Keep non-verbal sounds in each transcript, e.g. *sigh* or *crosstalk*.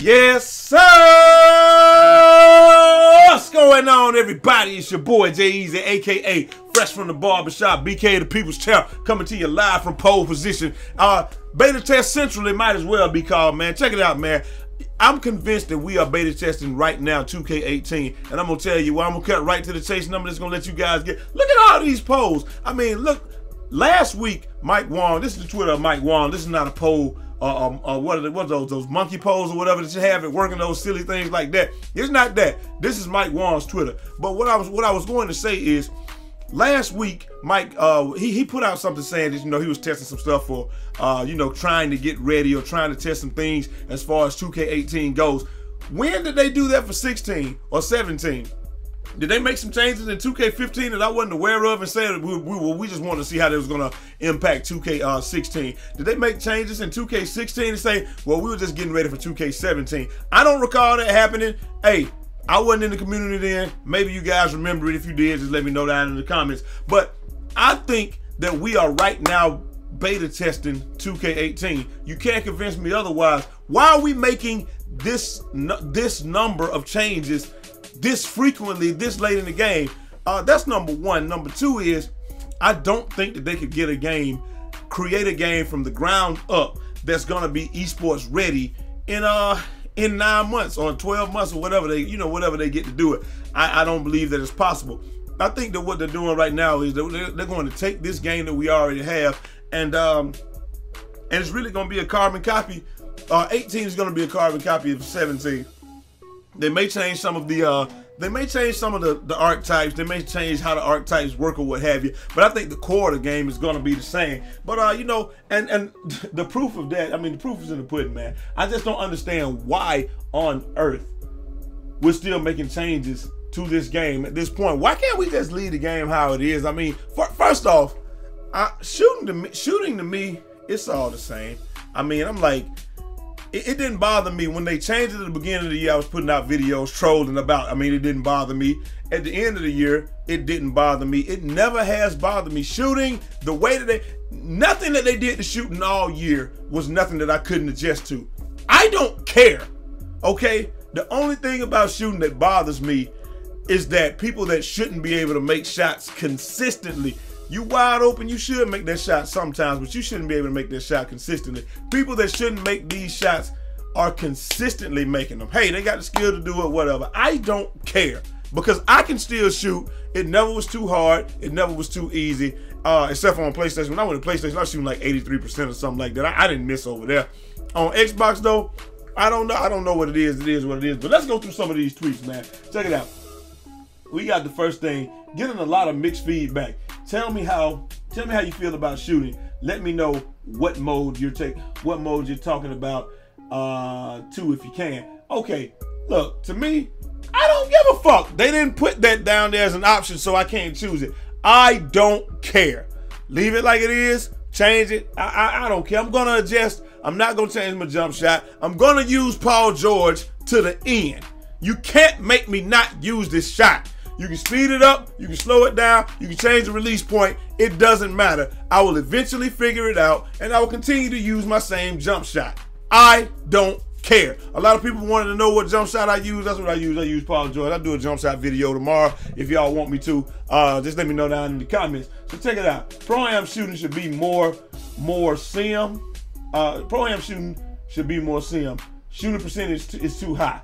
Yes, sir. What's going on, everybody? It's your boy Jai Eazy, aka Fresh from the Barbershop, BK the People's Champ, coming to you live from pole position. Uh, beta test central, it might as well be called, man. Check it out, man. I'm convinced that we are beta testing right now 2K18, and I'm gonna tell you, well, I'm gonna cut right to the chase number that's gonna let you guys get. Look at all these polls. I mean, look. Last week, Mike Wang. This is the Twitter of Mike Wang. This is not a poll uh, um, uh, what are the, what are those those monkey poses or whatever that you have it working those silly things like that. It's not that. This is Mike Wang's Twitter. But what I was what I was going to say is last week Mike uh, he he put out something saying that you know he was testing some stuff for uh, you know trying to get ready or trying to test some things as far as 2K18 goes. When did they do that for 16 or 17? Did they make some changes in 2K15 that I wasn't aware of and said we, we, we just wanted to see how that was going to impact 2K16? Uh, Did they make changes in 2K16 and say, well, we were just getting ready for 2K17? I don't recall that happening. Hey, I wasn't in the community then. Maybe you guys remember it. If you did, just let me know down in the comments. But I think that we are right now beta testing 2K18. You can't convince me otherwise. Why are we making this this number of changes this frequently, this late in the game. Uh, that's number one. Number two is I don't think that they could get a game, create a game from the ground up that's gonna be esports ready in uh in nine months or 12 months or whatever they you know whatever they get to do it. I, I don't believe that it's possible. I think that what they're doing right now is they're, they're going to take this game that we already have and um and it's really to be a carbon copy. Uh, 18 is to be a carbon copy of 17. They may change some of the uh they may change some of the, the archetypes. They may change how the archetypes work or what have you. But I think the core of the game is going to be the same. But uh, you know, and and *laughs* the proof of that, I mean, the proof is in the pudding, man. I just don't understand why on earth we're still making changes to this game at this point. Why can't we just leave the game how it is? I mean, for, first off, I, shooting to me, shooting to me, it's all the same. I mean, I'm like it, it, didn't bother me when they changed it at the beginning of the year. I was putting out videos trolling about. I mean, it didn't bother me. At the end of the year, it didn't bother me. It never has bothered me. Shooting the way that they, nothing that they did to shooting all year was nothing that I couldn't adjust to. I don't care. Okay, the only thing about shooting that bothers me is that people that shouldn't be able to make shots consistently you wide open, you should make that shot sometimes, but you shouldn't be able to make that shot consistently. People that shouldn't make these shots are consistently making them. Hey, they got the skill to do it, whatever. I don't care because I can still shoot. It never was too hard. It never was too easy. Uh, except for on PlayStation. When I went to PlayStation, I was shooting like 83% or something like that. I, I didn't miss over there. On Xbox though, I don't know. I don't know what it is. It is what it is. But let's go through some of these tweets, man. Check it out. We got the first thing, getting a lot of mixed feedback. Tell me how tell me how you feel about shooting. Let me know what mode you're taking what mode you're talking about uh too if you can. Okay, look, to me, I don't give a fuck. They didn't put that down there as an option, so I can't choose it. I don't care. Leave it like it is. Change it. I, I, I don't care. I'm gonna adjust. I'm not gonna change my jump shot. I'm gonna use Paul George to the end. You can't make me not use this shot. You can speed it up, you can slow it down, you can change the release point. It doesn't matter. I will eventually figure it out and I will continue to use my same jump shot. I don't care. A lot of people wanted to know what jump shot I use. That's what I use. I use Paul George. I'll do a jump shot video tomorrow if y'all want me to. Uh, just let me know down in the comments. So check it out. Pro Am shooting should be more, more sim. Uh, Pro Am shooting should be more sim. Shooting percentage is too high.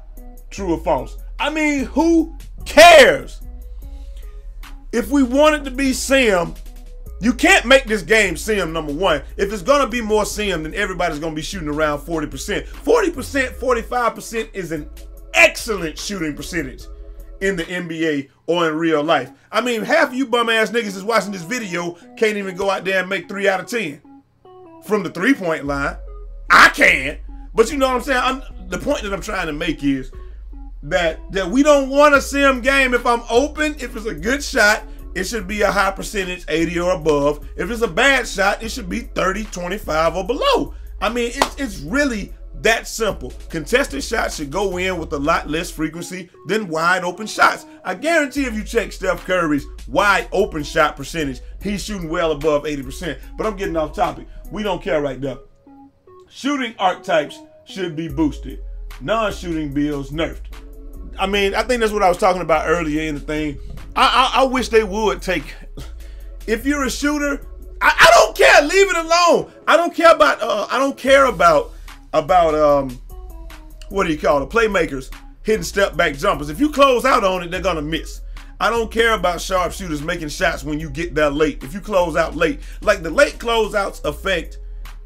True or false? I mean, who cares? if we want it to be sim, you can't make this game sim number one. If it's gonna be more sim, then everybody's gonna be shooting around 40%. 40%, 45% is an excellent shooting percentage in the NBA or in real life. I mean, half of you bum ass niggas is watching this video can't even go out there and make three out of 10 from the three point line. I can't, but you know what I'm saying? I'm, the point that I'm trying to make is that that we don't want to see sim game. If I'm open, if it's a good shot, it should be a high percentage, 80 or above. If it's a bad shot, it should be 30, 25 or below. I mean, it's it's really that simple. Contested shots should go in with a lot less frequency than wide open shots. I guarantee if you check Steph Curry's wide open shot percentage, he's shooting well above 80%. But I'm getting off topic. We don't care right now. Shooting archetypes should be boosted. non-shooting bills nerfed. I mean, I think that's what I was talking about earlier in the thing. I, I, I wish they would take. If you're a shooter, I, I, don't care. Leave it alone. I don't care about. Uh, I don't care about about um, what do you call it? Playmakers hitting step back jumpers. If you close out on it, they're gonna miss. I don't care about sharpshooters making shots when you get there late. If you close out late, like the late closeouts affect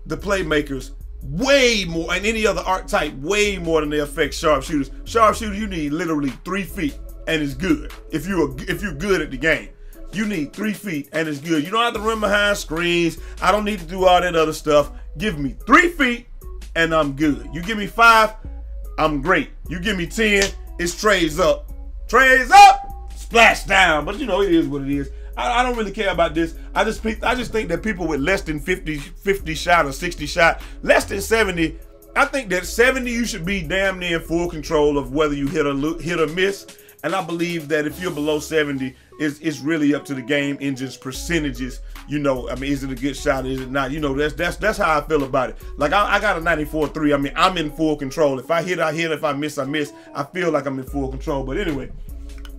the playmakers way more, and any other archetype way more than they affect sharpshooters. Sharpshooters, you need literally three feet, and it's good. If you're if you're good at the game, you need three feet, and it's good. You don't have to run behind screens. I don't need to do all that other stuff. Give me three feet, and I'm good. You give me five, I'm great. You give me ten, it's trays up. Trays up splash down. But you know, it is what it is. I, I, don't really care about this. I just I just think that people with less than 50, 50 shot or 60 shot, less than 70, I think that 70 you should be damn near in full control of whether you hit or hit or miss. And I believe that if you're below 70, it's, it's really up to the game engine's percentages. You know, I mean, is it a good shot? Is it not? You know, that's that's that's how I feel about it. Like I, I got a 94-3. I mean, I'm in full control. If I hit, I hit. If I miss, I miss. I feel like I'm in full control. But anyway,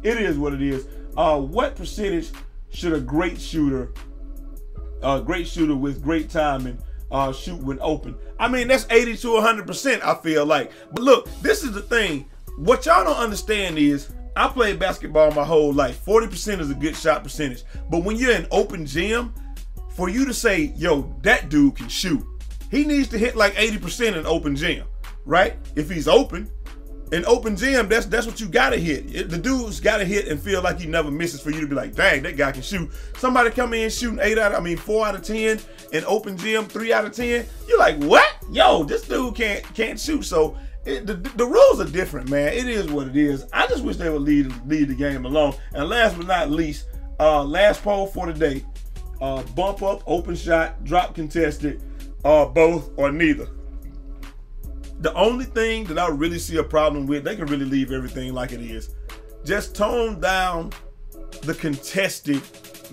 it is what it is. Uh, what percentage should a great shooter, a great shooter with great timing, uh, shoot when open? I mean, that's 80 to 100%, I feel like. But look, this is the thing. What y'all don't understand is I played basketball my whole life. 40% is a good shot percentage. But when you're in open gym, for you to say, yo, that dude can shoot, he needs to hit like 80% in open gym, right? If he's open in open gym, that's that's what you gotta hit. It, the dude's gotta hit and feel like he never misses for you to be like, dang, that guy can shoot. Somebody come in shooting eight out, of, I mean four out of ten in open gym, three out of ten. You're like, what? Yo, this dude can't can't shoot. So it, the, the rules are different, man. It is what it is. I just wish they would lead lead the game alone. And last but not least, uh, last poll for the day: uh, bump up, open shot, drop contested, uh, both or neither the only thing that I really see a problem with, they can really leave everything like it is. Just tone down the contested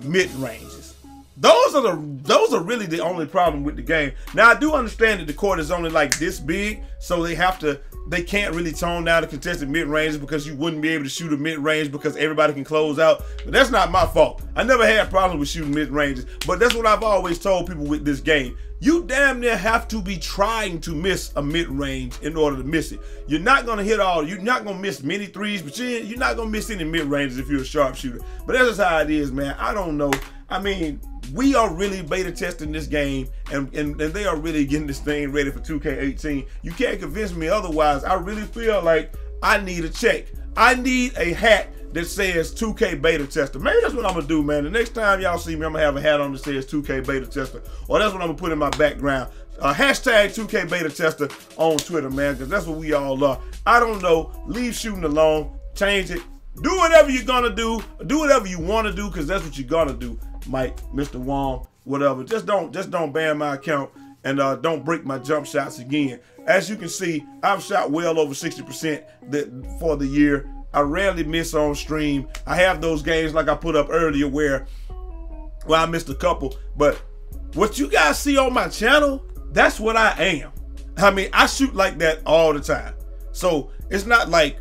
mid ranges. Those are the those are really the only problem with the game. Now I do understand that the court is only like this big, so they have to they can't really tone down the contested mid ranges because you wouldn't be able to shoot a mid range because everybody can close out. But that's not my fault. I never had problems with shooting mid ranges. But that's what I've always told people with this game you damn near have to be trying to miss a mid range in order to miss it. You're not gonna hit all. You're not gonna miss many threes, but you're not gonna miss any mid ranges if you're a sharpshooter. But that's just how it is, man. I don't know. I mean, we are really beta testing this game, and, and, and they are really getting this thing ready for 2K18. You can't convince me otherwise. I really feel like I need a check. I need a hat that says 2K beta tester. Maybe that's what I'm gonna do, man. The next time y'all see me, I'm gonna have a hat on that says 2K beta tester, or that's what I'm gonna put in my background. Uh, hashtag 2K beta tester on Twitter, man, because that's what we all are. I don't know. Leave shooting alone. Change it. Do whatever you're gonna do. Do whatever you want to do, because that's what you're gonna do, Mike, Mr. Wang, whatever. Just don't, just don't ban my account and uh, don't break my jump shots again. As you can see, I've shot well over 60% for the year. I rarely miss on stream. I have those games like I put up earlier where, well, I missed a couple. But what you guys see on my channel, that's what I am. I mean, I shoot like that all the time. So it's not like,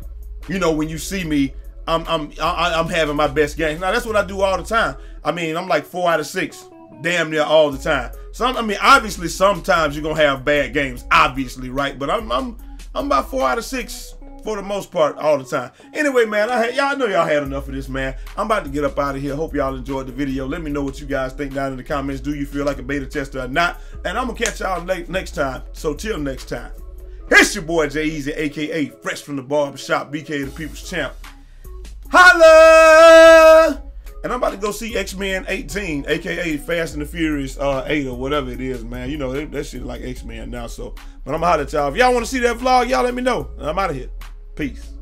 you know, when you see me, I'm I'm I'm having my best game. Now that's what I do all the time. I mean, I'm like four out of six, damn near all the time. Some, I mean, obviously sometimes you're gonna have bad games, obviously, right? But I'm I'm I'm about four out of six for the most part all the time. Anyway, man, I had, y'all know y'all had enough of this, man. I'm about to get up out of here. Hope y'all enjoyed the video. Let me know what you guys think down in the comments. Do you feel like a beta tester or not? And I'm gonna catch y'all next time. So till next time, it's your boy Jai Eazy, aka Fresh from the Barbershop, BK the People's Champ. Holla! And I'm about to go see X-Men 18, aka Fast and the Furious uh, 8 or whatever it is, man. You know, that, that shit like X-Men now. So, but I'm out of y'all. If y'all want to see that vlog, y'all let me know. I'm out of here. Peace.